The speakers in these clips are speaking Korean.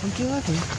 Would you love?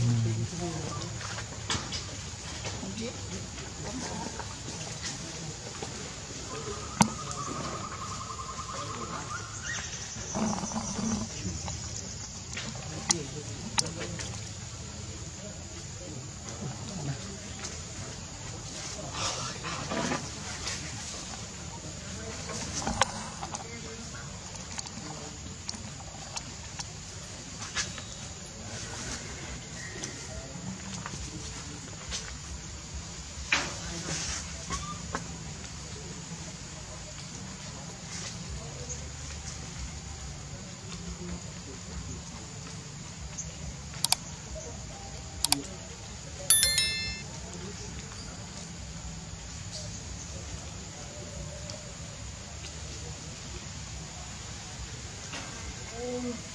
음. Oh.